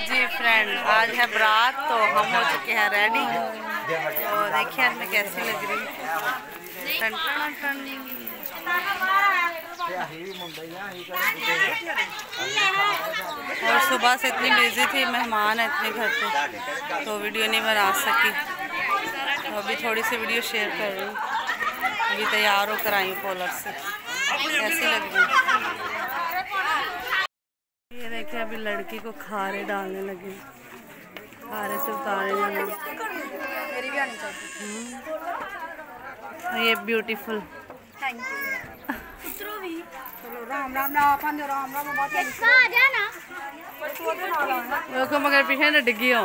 जी friend आज है बरात तो हम हो चुके हैं रेडी तो देखिए आज मैं कैसी लग रही टन टन टन। और सुबह से इतनी बिज़ी थी, मेहमान है इतने घर पे तो वीडियो नहीं बना सकी। तो अभी थोड़ी सी वीडियो शेयर कर रही हूँ। अभी तैयार होकर आई हूँ कॉलर से। कैसी लग रही ये देखिए अभी लड़की को खारे डालने लगे। खारे से उतारे चाहिए और ये ब्यूटीफुल थैंक यू चलो राम राम ना अपन जो राम राम बहुत आ जाना देखो मगर पीछे न डिग्गी हो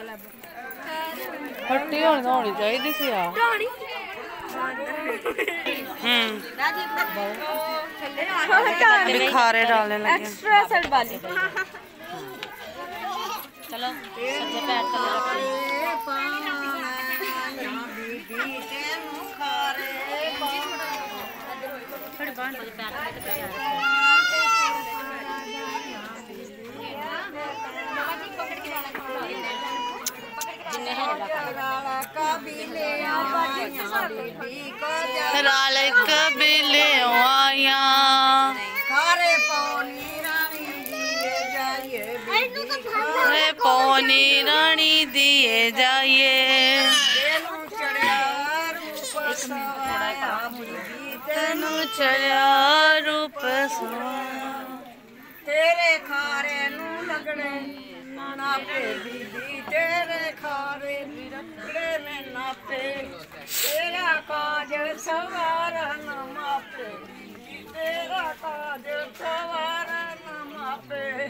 ਫੱਟੀ ਹੋਣੀ ਹੋਣੀ ਚਾਹੀਦੀ ਸੀ ਆ। ਢਾਣੀ ਖਾਰੇ ਡਾਲਣ ਲੱਗੇ। ਐਕਸਟਰਾ ਸੜ ਵਾਲੀ। ਚਲੋ ਸੱਜੇ ਪੈਰ ਤੇ ਰੱਖੋ ਪਾਣਾ ਬੀਬੀ ਤੇ ਮੁਖਾਰੇ ਪਾਣਾ ਥੋੜੇ ਬਾਹਰ ਪੈਰ ਤੇ ਪਿਆਰ ਰਲ ਕਬੀਲੇ ਆਇਆ ਖਾਰੇ ਪੌਣੀ ਰਾਣੀ ਦੀਏ ਜਾਈਏ ਵੇ ਪੌਣੀ ਰਾਣੀ ਦੀਏ ਜਾਈਏ। ਤੈਨੂੰ ਚੜਿਆ ਰੂਪ ਸਵਾਇਆ ਬੀਬੀ ਤੈਨੂੰ ਚੜਿਆ ਰੂਪ ਸੋਹਣਾ ਤੇਰੇ ਖਾਰੇ ਨੂੰ ਲੱਗਣੇ ਨਾਪੇ ਦੀਦੀ ਤੇਰੇ ਖਾਰੇ ਲੱਗਣੇ ਨੇ ਨਾਪੇ। ਤੇਰਾ ਕਾਜ ਸਵਾਰਨ ਮਾਪੇ। ਬੀਬੀ ਤੇਰਾ ਕਾਜ ਸਵਾਰਨ ਮਾਪੇ।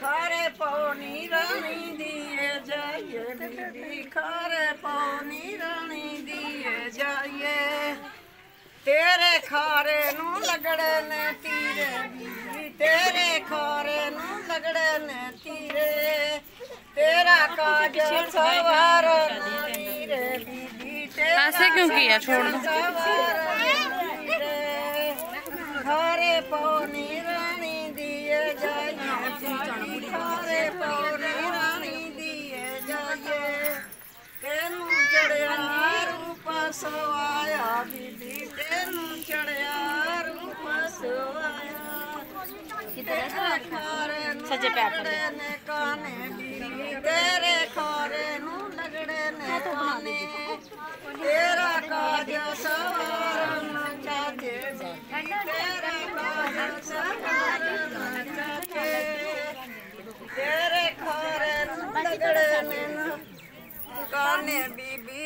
ਖਾਰੇ ਪੌਣੀ ਰਾਣੀ ਦੀਏ ਜਾਈਏ। ਬੀਬੀ ਖਾਰੇ ਪੌਣੀ ਰਾਣੀ ਦੀਏ ਜਾਈਏ। खारे नू लगड़े तीरे। तेरे खारे नू लगड़े तीरे। तेरा काज सवार नीरे बीबी तेरा ऐसे क्यों किया छोड़ दो। खारे पौनी रानी दिए जाए खारे पौनी रानी दिए जाए तेरू जड़े रूप सवाया बीबी ਨੂੰ ਚੜਿਆ ਰੂਪ ਸੋਇਆ ਸੱਜੇ ਪੈਰ ਤੇ ਕਾਨੇ ਤੇਰੇ ਖੋਰੇ ਨੂੰ ਲਗੜੇ ਨੇ ਕਾਨੇ ਤੇਰਾ ਕਾਜ ਸਵਾਰਨ ਚਾਹੇ ਤੇਰਾ ਕਾਜ ਸਵਾਰਨ ਚਾਹੇ ਤੇਰੇ ਖੋਰੇ ਨੂੰ ਲਗੜੇ ਨੇ ਕਾਨੇ ਬੀਬੀ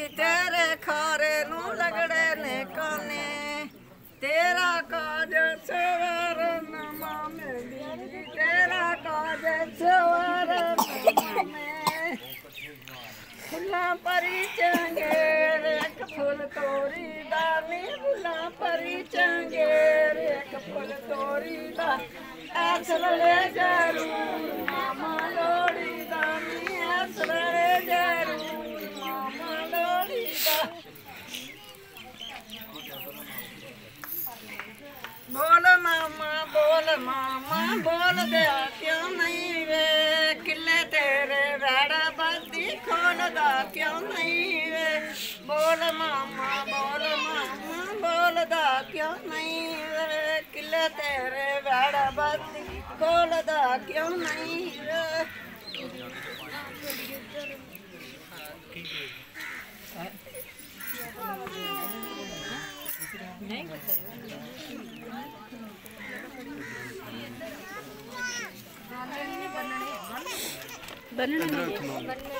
बुला परी चंगेर एक फूल तोरी दानी बुला परी चंगेर एक फूल तोरी दा। आसर ले जरू मामा लोड़ी दानी असल ले जरू मामा लोड़ी दा। बोल मामा बोल मामा, बोल दे क्यों नहीं वे? किले तेरे राड़ा खानदा क्यों नहीं वे? बोल मामा बोल मामा बोलदा क्यों नहीं रे किले तेरे बैड़ा बस बोलदा क्यों नहीं रे बनने बनने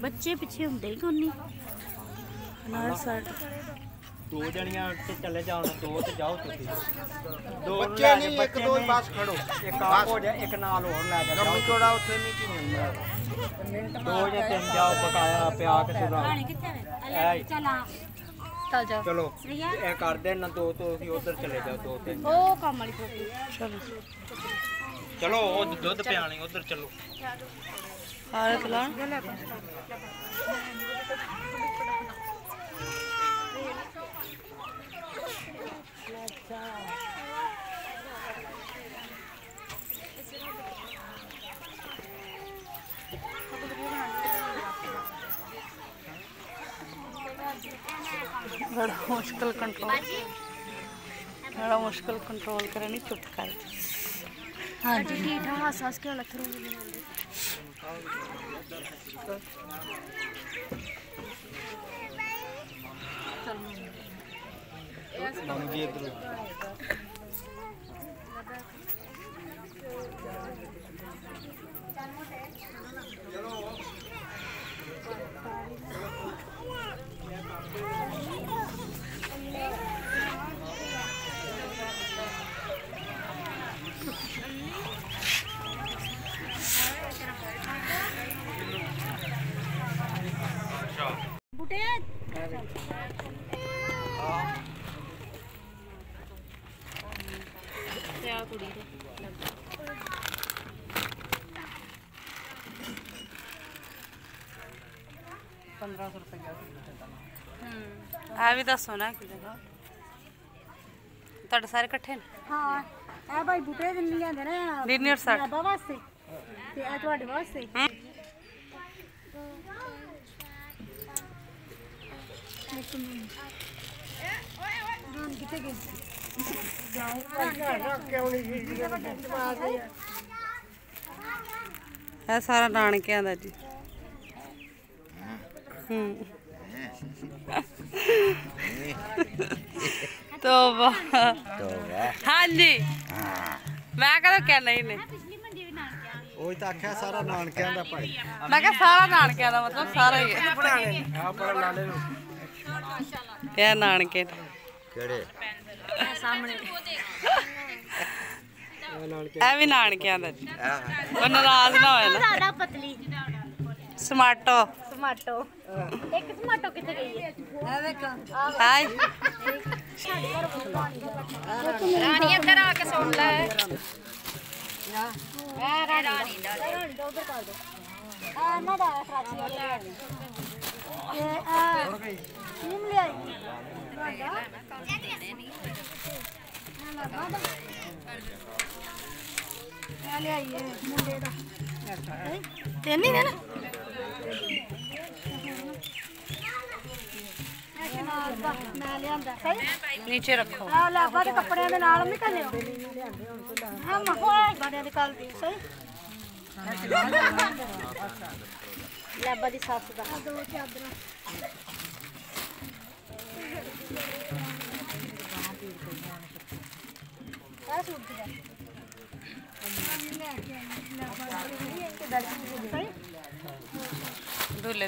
ਬੱਚੇ ਪਿੱਛੇ ਹੁੰਦੇ ਹੀ ਕੋਈ ਨਹੀਂ ਨਾਲ ਸਾਈਡ ਦੋ ਜਣੀਆਂ ਤੇ ਚਲੇ ਜਾਓ ਨਾ, ਦੋ ਤੇ ਜਾਓ ਤੁਸੀਂ। ਦੋ ਨੂੰ ਬੱਚੇ ਲੈ ਨਹੀਂ ਇੱਕ ਬੱਚੇ ਦੋ ਨਹੀਂ। ਬਸ ਖੜੋ। ਇੱਕ ਆਪ ਹੋ ਜਾ ਇੱਕ ਨਾਲ ਹੋਰ ਲੈ ਜਾ ਲੰਮੀ ਜਾਓ। ਚੌੜਾ ਉੱਥੇ ਨਹੀਂ ਕੀ ਮਿਲਦਾ ਦੋ ਜਾਂ ਤਿੰਨ ਜਾਓ ਬਕਾਇਆ ਪਿਆ ਕੇ ਸੁਣਾ ਐ ਚੱਲ ਜਾ ਚਲੋ ਇਹ ਕਰਦੇ ਨਾ ਦੋ ਤੋਂ ਅਸੀਂ ਉਧਰ ਚਲੇ ਜਾਓ ਦੋ ਤਿੰਨ ਉਹ ਕੰਮ ਵਾਲੀ ਕੋਪੀ ਚਲੋ ਚਲੋ ਉਹ ਦੁੱਧ ਪਿਆਣੀ ਉਧਰ ਚਲੋ ਆਰੇ ਪਲਾਣ बड़ा मुश्किल कंट्रोल बड़ा मुश्किल कंट्रोल करे, नहीं चुप कर। हाँ जी। ठीक ठाक लथरू ਮੰਗੀ ਆ ਵੀ ਦੱਸੋ ਨਾ ਕਿ ਜਗ੍ਹਾ ਤੁਹਾਡੇ ਸਾਰੇ ਇਕੱਠੇ ਨੇ ਹਾਂ ਇਹ ਭਾਈ ਬੁੱਟੇ ਦੇ ਨਹੀਂ ਲਿਆਂਦੇ ਨਾ Linear set. ਬਾਬਾ ਵਾਸਤੇ ਤੇ ਇਹ ਤੁਹਾਡੇ ਵਾਸਤੇ ਹਮ? ਹਾਂ ਕਿੱਥੇ ਗਏ ਇਹ ਸਾਰਾ ਨਾਨਕਿਆਂ ਦਾ ਜੀ ਹੂੰ ਤੋਬਾ ਹਾਂਜੀ। ਮੈਂ ਕਦੋਂ ਕਿਹਾ ਨਹੀਂ। ਨੇ ਉਹ ਤਾਂ ਆਖਿਆ ਸਾਰਾ ਨਾਨਕਿਆਂ ਦਾ ਭਾਈ। ਮੈਂ ਕਿਹਾ ਸਾਰਾ ਨਾਨਕਿਆਂ ਦਾ ਮਤਲਬ ਸਾਰਾ ਹੀ ਹੈ। ਆ ਪਰ ਲਾਲੇ ਨੂੰ ਇਹ ਨਾਨਕੇ ਨੇ। ਕਿਹੜੇ? ਇਹ ਵੀ ਨਾਨਕਿਆਂ ਦਾ ਜੀ। ਉਹ ਨਾਰਾਜ਼ ਨਾ ਹੋਏ ਨਾ। ਸਾਡਾ ਪਤਲੀ। ਸਮਾਟੋ ਟਮਾਟੋ ਇੱਕ ਟਮਾਟੋ ਕਿੱਥੇ ਗਈ ਹੈ ਹਾਈ ਰਾਣੀ ਇੱਧਰ ਆ ਕੇ ਸੁਣ ਲੈ ਇਹ ਰਾਣੀ ਰਾਣੀ ਦਾ ਉਧਰ ਕਰ ਦੋ ਆ ਇਹਨਾਂ ਦਾ ਫਰਾਚੀ ਵਾਲਾ ਇਹ ਆ ਟੀਮ ਲਿਆਈ ਆ ਲਿਆਈਏ ਮੁੰਡੇ ਦਾ ਤੈਨੂੰ ਨਾ ਇਹ ਨਾਲ ਦਾ ਮੈਂ ਲਿਆਂਦਾ ਸਹੀ ਨੀਚੇ ਰੱਖੋ ਆ ਲਾਬਾ ਦੇ ਕੱਪੜਿਆਂ ਦੇ ਨਾਲ ਨਹੀਂ ਕੱਲਿਓ ਹਾਂ ਮਾ ਹੋਏ ਗਾੜੇ ਨਿਕਾਲਦੀ ਸਹੀ ਲਾਬਾ ਦੀ ਸੱਸ ਦਾ ਦੋ ਚਾਦਰਾਂ ਆ ਸੂਟ ਦੀ ਸਹੀ ਦੁੱਲੇ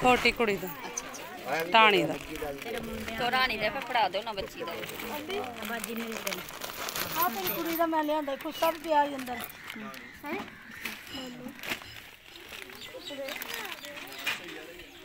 ਛੋਟੀ ਕੁੜੀ ਦਾ। ਟਾਣੀ ਦਾ। ਤੋ ਰਾਣੀ ਦੇ ਫੜਾ ਦਿਓ ਨਾ ਬੱਚੀ ਦਾ। ਆ ਤੇਰੀ ਕੁੜੀ ਦਾ ਮੈਂ ਲਿਆਂਦਾ ਕੁਛ ਸਭ ਪਿਆ ਹੀ ਅੰਦਰ। ਹੈ?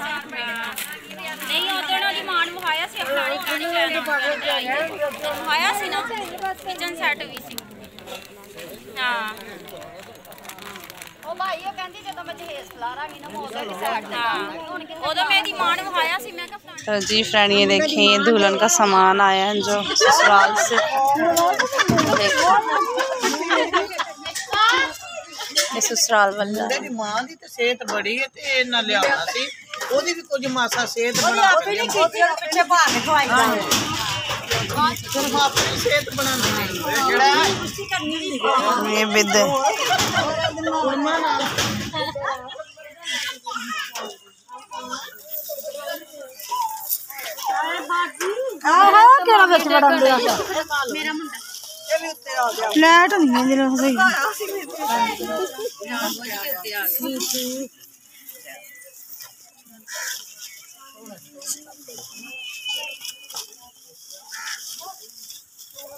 ਨਹੀਂ ਆ ਨਹੀਂ ਇਹਦਾ बक्सा ਕੱਢ ਵੇ ਕੀ ਆ ਕੱਢ ਨਹੀਂ ਉਦੋਂ ਉਹਦੀ ਮਾਂ ਨੂੰ ਵਿਖਾਇਆ ਸੀ ਫਲਾਣੀ ਫਲਾਣੀ ਲੈਣ ਵਿਖਾਇਆ ਸੀ ਨਾ ਕਿਚਨ ਸੈੱਟ ਵੀ ਸੀ ਹਾਂ ਉਹ ਭਾਈ ਉਹ ਕਹਿੰਦੀ ਜਦੋਂ ਮੈਂ ਜਹੇਜ਼ ਖਲਾਰਾਂਗੀ ਨਾ ਮੈਂ ਉਦੋਂ ਡਿਸਾਈਡ ਹਾਂ ਉਦੋਂ ਮੈਂ ਇਹਦੀ ਮਾਂ ਨੂੰ ਵਿਖਾਇਆ ਸੀ ਮੈਂ ਕਿਹਾ ਫਲਾਣੀ तो जी फ्रेंड ये देखें ये दुल्हन का सामान आया है जो ससुराल से देखो ये ससुराल वाला ਦੀ ਮਾਂ ਦੀ ਤੇ ਸਿਹਤ ਬੜੀ ਹੈ ਤੇ ਇਹਨਾਂ ਲਿਆਉਣਾ ਸੀ ਉਹਦੀ ਵੀ ਕੁਝ ਮਾਸਾ ਸਿਹਤ ਬਣਾ ਉਹਦੀ ਨਹੀਂ ਕੀਤੀ ਉਹ ਪਿੱਛੇ ਪਾ ਕੇ ਖਵਾਈ ਜਾਂਦੇ ਸਿਰਫ ਆਪਣੀ ਸਿਹਤ ਬਣਾਉਣੀ ਹੈ ਜਿਹੜਾ ਕੁਸ਼ੀ ਕਰਨੀ ਹੁੰਦੀ ਹੈ ਇਹ ਬਿੱਦ ਕੁੜਮਾ ਨਾਲ ਆਹ ਕਿਹੜਾ ਵਿੱਚ ਵੜਨ ਦਿਆ ਮੇਰਾ ਮੁੰਡਾ ਫਲੈਟ ਨਹੀਂ ਹੈ ਜਿਹੜਾ ਸਹੀ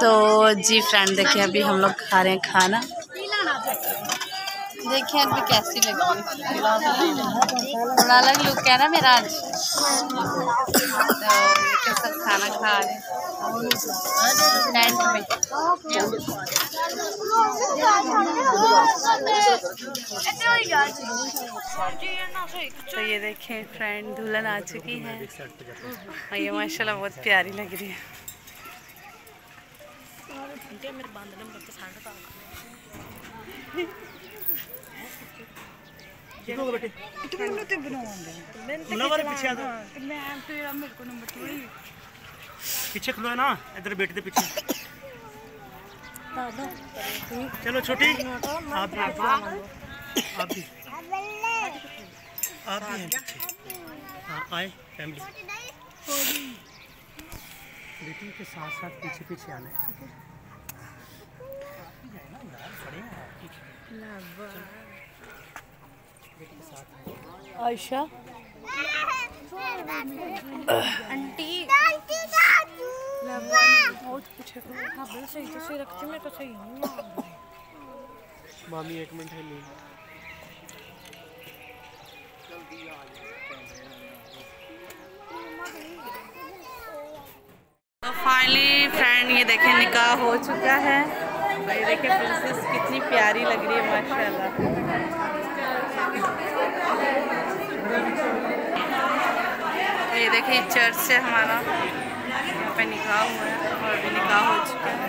तो जी फ्रेंड देखिए, अभी हम लोग खा रहे हैं खाना। देखिए, अभी कैसी लग। थोड़ा अलग लुक है ना मेरा आज? तो देखिए सब खाना खा रहे हैं तो ये देखें फ्रेंड दुल्हन आ चुकी है। और ये माशाल्लाह बहुत प्यारी लग रही है। ਉਹਨਾਂ ਵਾਲੇ ਪਿੱਛੇ ਆ ਜਾ ਮੈਂ ਤੇ ਮੇਰੇ ਕੋਲ ਨੰਬਰ ਥੋੜੀ ਪਿੱਛੇ ਖਲੋ ਨਾ ਇਧਰ ਬੇਟੇ ਦੇ ਪਿੱਛੇ चलो छोटी आप भी आप भी आप भी हैं पीछे हाँ आए फैमिली बेटी के साथ साथ पीछे पीछे आना है आयशा? मामी एक मिनट है ले तो फाइनली फ्रेंड ये देखें निकाह हो चुका है। ये देखें प्रिंसेस कितनी प्यारी लग रही है माशाल्लाह। ये देखिए चर्च है हमारा यहाँ पे निकाह हुआ है और अभी निकाह हो चुका है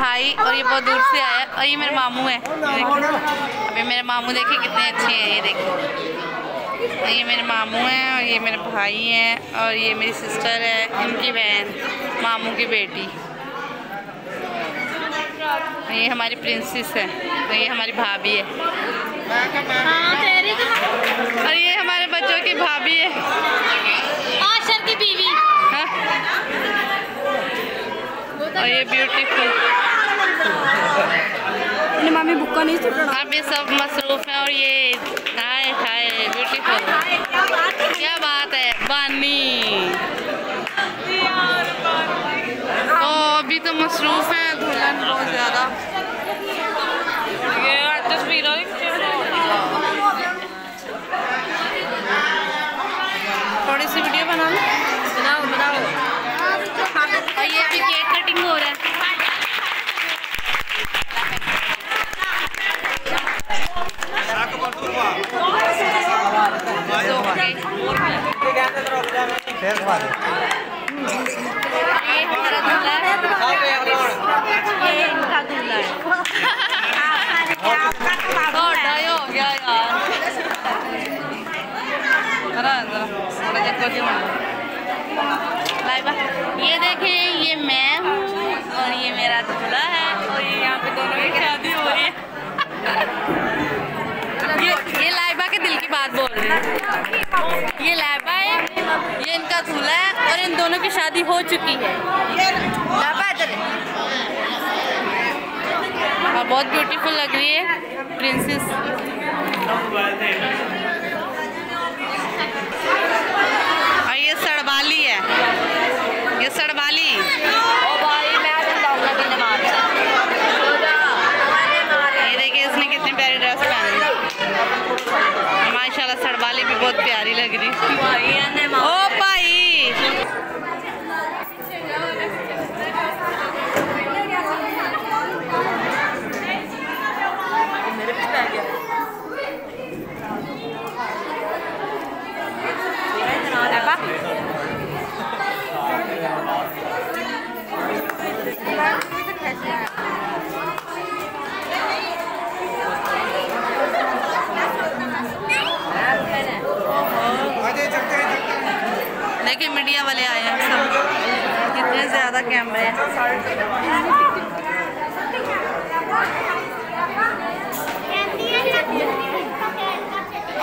हाय बहुत दूर से आया। और ये मेरे मामू है। अभी मेरे मामू देखिए कितने अच्छे हैं ये देखिए ये मेरे मामू हैं और ये मेरे भाई हैं और ये मेरी सिस्टर है इनकी बहन मामू की बेटी। ये हमारी प्रिंसेस है तो ये हमारी भाभी है। और ये हमारे बच्चों की भाभी है। आशर की बीवी। हाँ? और ये ब्यूटीफुल मामी बुक्का नहीं सुटना अब ये सब मसरूफ हैं और ये हाय हाय ब्यूटीफुल क्या बात है? बानी। तो अभी तो मसरूफ है दुल्हन बहुत ज़्यादा ये तस्वीरों थोड़ी सी वीडियो बना लो बनाओ बनाओ और ये अभी केक कटिंग हो रहा है ये हमारा दूल्हा है ये इनका दूल्हा है ही गया यार जरा थोड़ा ये देखें, ये मैं हूँ और ये मेरा दूल्हा है और ये यहाँ पे दोनों की शादी हो रही है। ये ये लाइबा के दिल की बात बोल रही है। ये लाइबा है ये इनका दूल्हा है और इन दोनों की शादी हो चुकी है। और बहुत ब्यूटीफुल लग रही है प्रिंसेस और ये सड़बाली है ये सड़बाली ये देखिए इसने कितनी प्यारी ड्रेस पहनी है माशाल्लाह सड़बाली भी बहुत प्यारी लग रही ओ भाई देखिए मीडिया वाले आए हैं सब। कितने ज़्यादा कैमरे हैं।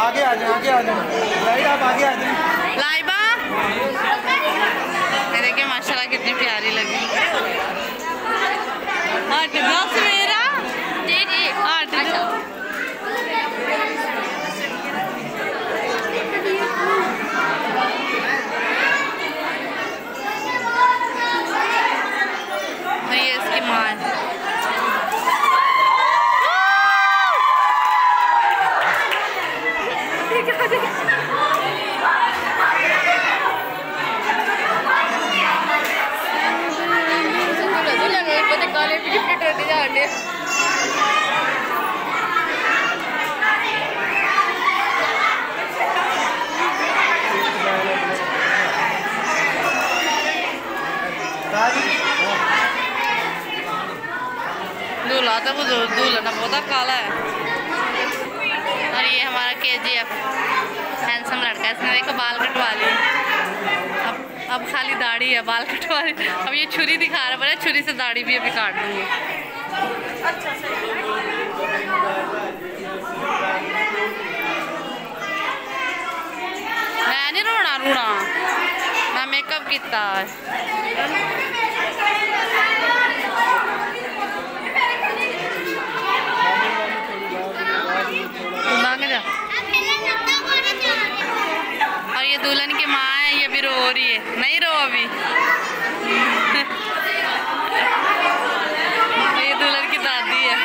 आगे आ जाओ आगे आ जाओ। राइट आप आगे आ जाओ। लाइबा? ये देखिए माशाल्लाह कितनी प्यारी लगी। हट जाओ सवेरा जी जी हट जाओ और ये इसकी माँ है दूल्हा तो दूल्हा बहुत काला है। और ये हमारा के जी एफ़ हैंडसम लड़का है, इसने बाल कटवा लिए। अब अब खाली दाढ़ी है, बाल कटवा लिए। अब ये छुरी दिखा रहा है छुरी से दाढ़ी भी अभी काट दूँगी। मैं नहीं रोना रोना। मैं मेकअप किया भाग जा और ये दुल्हन की माँ है ये भी रो रही है नहीं रो अभी। ये दुल्हन की दादी है।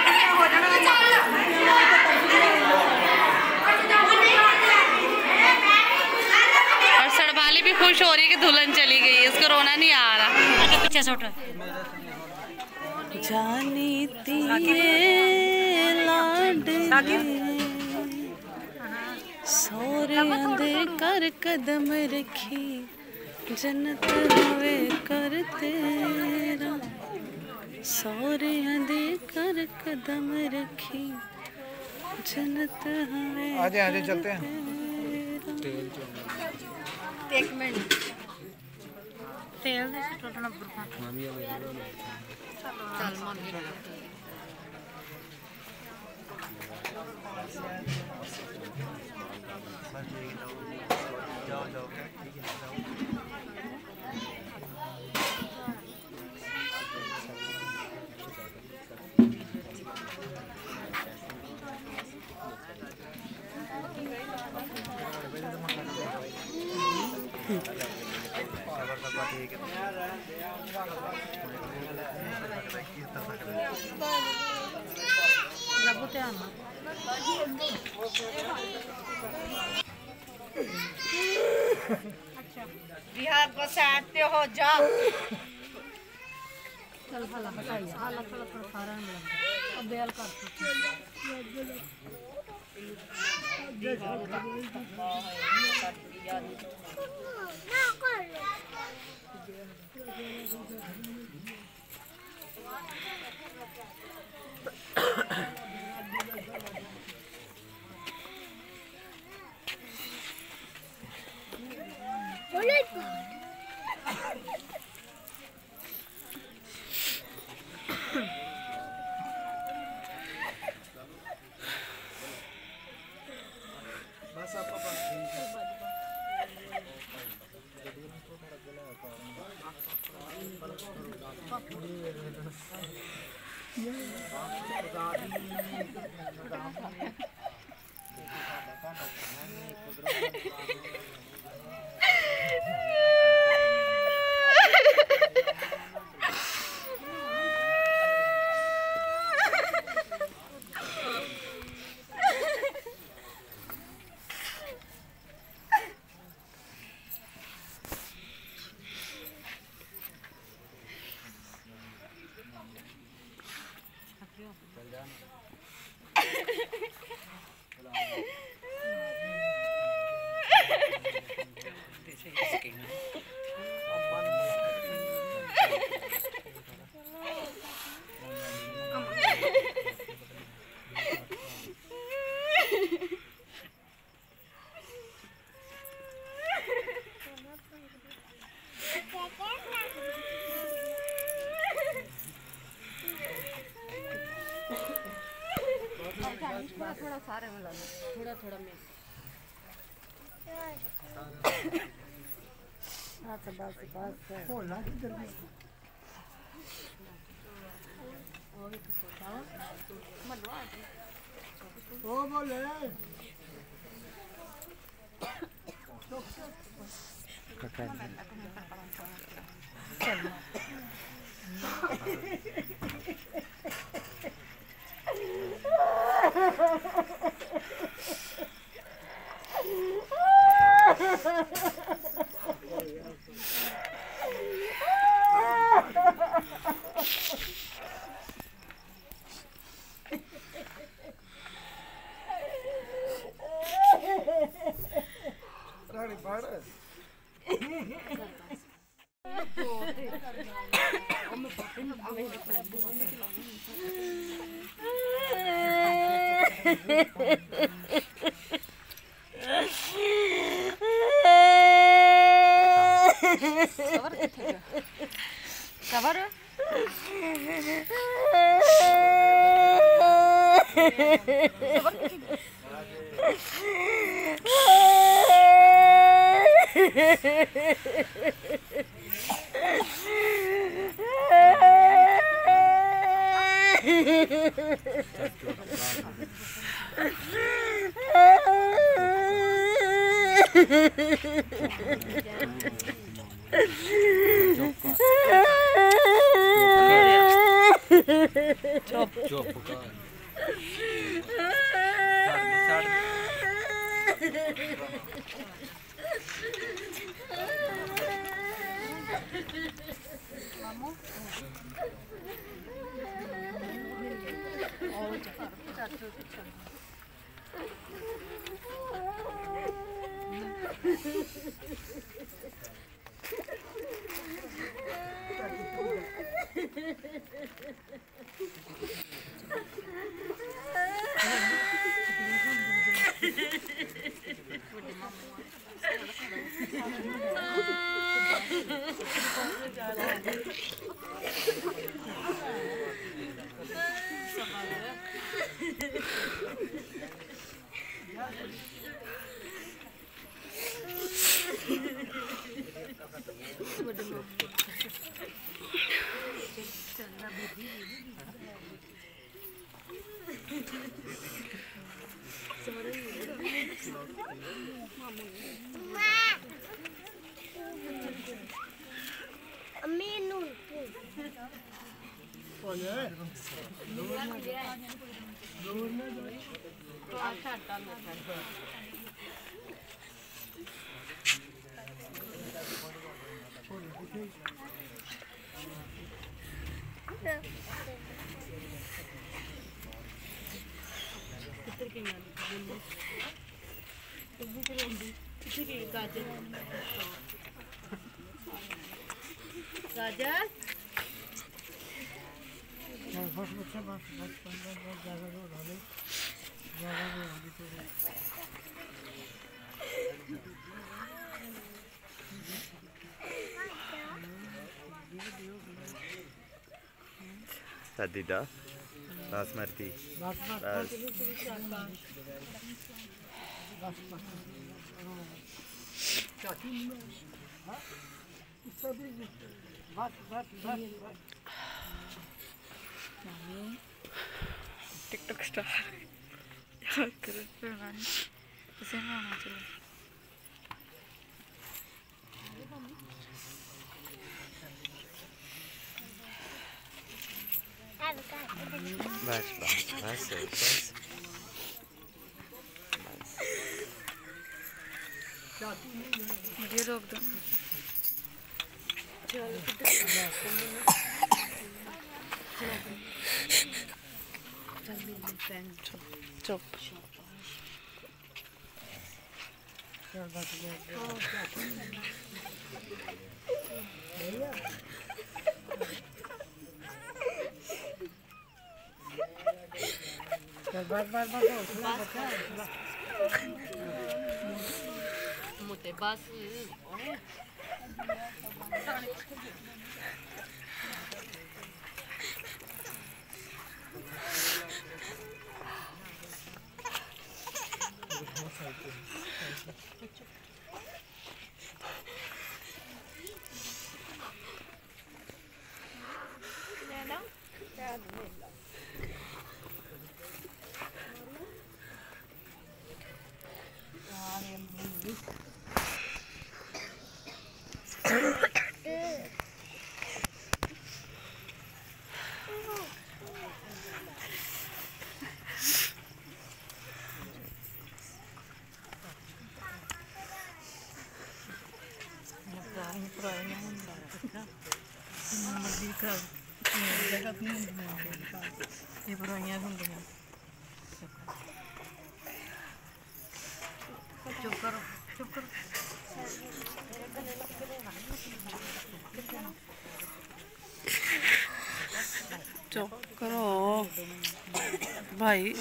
और सड़बाली भी खुश हो रही है कि दुल्हन चली गई है इसको रोना नहीं आ रहा। पीछे सुट जानी तीरे लाडले और अंधे कर कदम रखी जन्नत हवे कर तेरा सौरे अंधे कर कदम रखी जन्नत हवे आजे आजे चलते हैं। एक मिनट। तेल दे टोटना बुरखा मामी चल मान ले. jauh-jauh kaki. बिहार बसे आते हो जाओ चल भला बताइए अलग अलग खारा में अब बेल कर Thank. Oh, थोड़ा सारे में लाना थोड़ा थोड़ा में अच्छा बस बस ओ बोले। Top. Top. गाजर। गाजर? तदीदा basmati. TikTok star. Ja, ik kan het wat, wat. We zijn wel natuurlijk. Waar is het? Waar is het? Где Рогда? Çok. Gel bak bak bak. Bak bak. des basses. Yeah, no. चुप करो चुप करो चुप करो भाई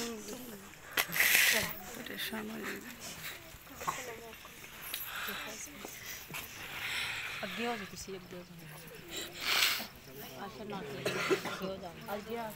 परेशान हो जाएगी अग्गे हो जाए किसी अग्गे हो जाए Yeah.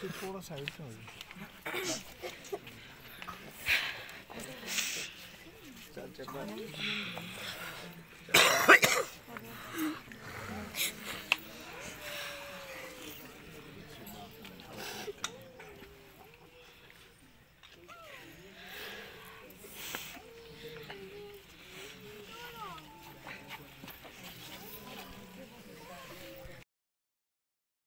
तुझे थोड़ा साइड से हो